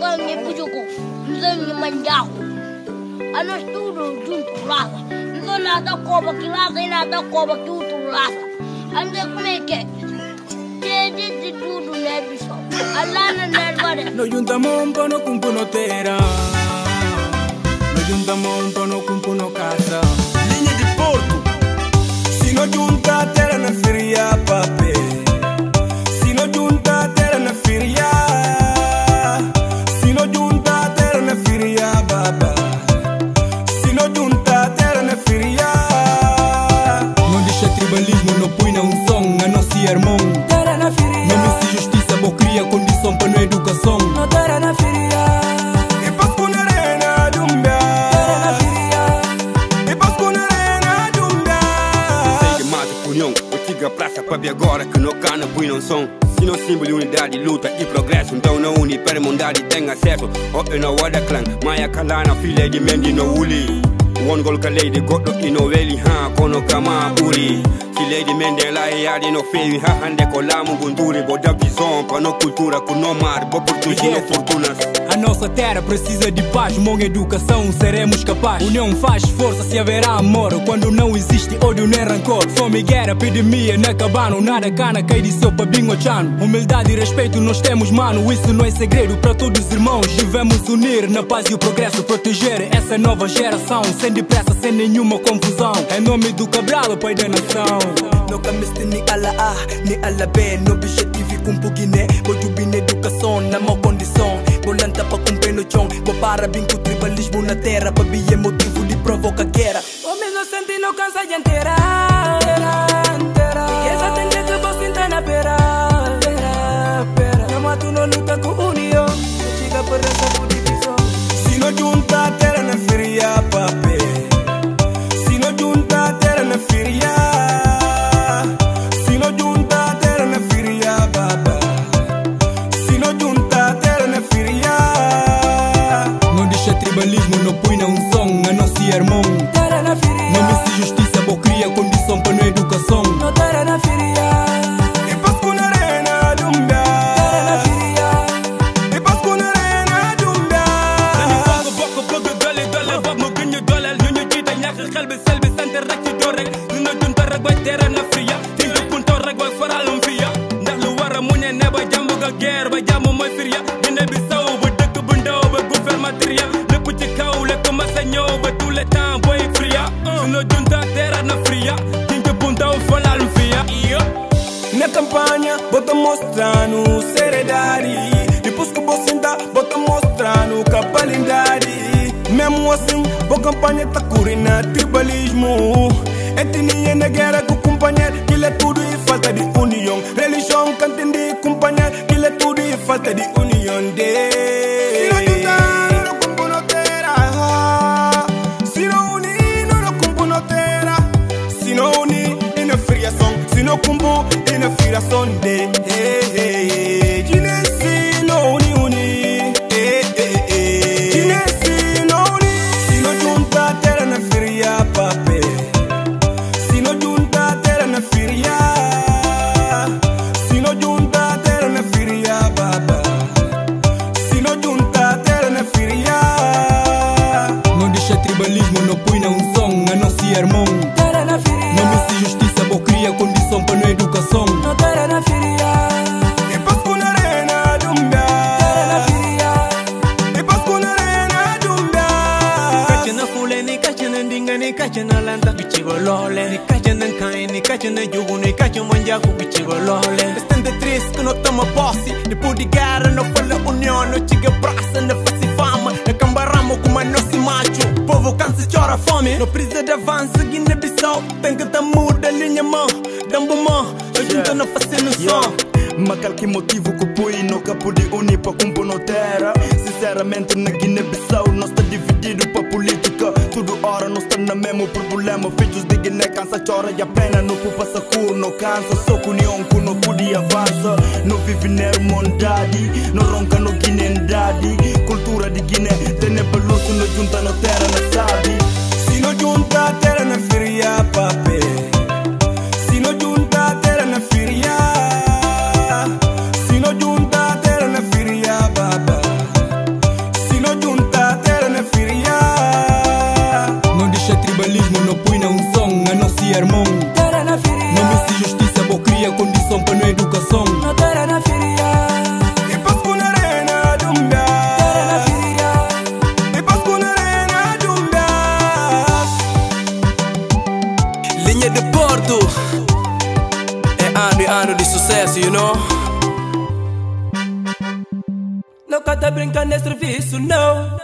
mzange pujuko mzange manjaku ano estudo junto laza ndo nada koba kilaza ina nada koba kiutu laza ande kumeke jeje de tudo nebiso alana nervare No juntamos un pono con punotera. No juntamos un pono con puno ver agora que não cana bui não são. Sino simboli unidade, luta e progresso Então na unipermundade tem acesso Ou oh, a water clan, maia kalana Filha men mendi no uli. One goal ka lady, goɗɗo ino weli ha kono kama ɓuri Lady mende la yadi no ha hande pa no cultura ku no mar bo por tu no fortunas. A nossa terra precisa de paz, bom educação, seremos capazes. União faz força se haverá amor. Quando não existe ódio nem rancor. Fome, guerra, epidemia, na cabana, nada cana, cai de seu pabinho chano. Humildade e respeito nós temos, mano. Isso não é segredo para todos os irmãos. Devemos unir na paz e o progresso, proteger essa nova geração. Sem depressa, sem nenhuma confusão. Em nome do Cabral, pai da nação. No kamiste ni ala A, ni ala B, no objetivo com pugine, bo jubine educação na má condição, bo lanta pa cumprir no chão, bo para bem com o tribalismo na terra, pa bia motivo de provocar guerra. O mesmo senti no cansa de balɓe sante rakki do rek luno jum to rek boy terrain afriya tinɗo punto rek boy foralum fiya ndax lu wara muñe neba jambu ga guerre ba jammu moy firya dina bi saw ba dëkk bu ndaw ba gouffre matériel lépp ci kaw le commencé ñëw ba tout na campagna boto mostranu seredari di pusco bosinda boto mostranu capalindari Mesmo assim, boa campanha tá curando tribalismo. Etnia na guerra com companheiro, que é tudo e falta de união. Religião, cantem de companheiro, que é tudo e falta de união. De... Se cumpre no terra. Se deixa tribalismo, não põe na um som, a não se irmão. Na Não me se justiça, vou criar condição para não educação. na feria, E pasco na na feria. Na ni ni kacina lanta bichigo lole ni kacina kai ni kacina jugu ni kacina manjaku bichigo lole Estende triste que no toma posse Depois de guerra no foi la união No chiga braça Povo cansa chora fome No precisa de avanço Guiné Bissau Tem que tá muda linha mão Dambo mão Eu junto no fazendo som Macal que motivo que põe no capo de unir para cumprir no terra Sinceramente na Guiné-Bissau nós está dividido para política Tudo hora nós está na mesmo problema Filhos de Guiné cansa, chora e a pena No pupa sacur, no cansa Só com união, com no pude avança No vive na irmandade No ronca no guinendade Cultura de Guiné Tem baluço no junta no terra, não sabe Se não junta terra na feria, ano de sucesso, you know? Nunca tá brincando de serviço, não.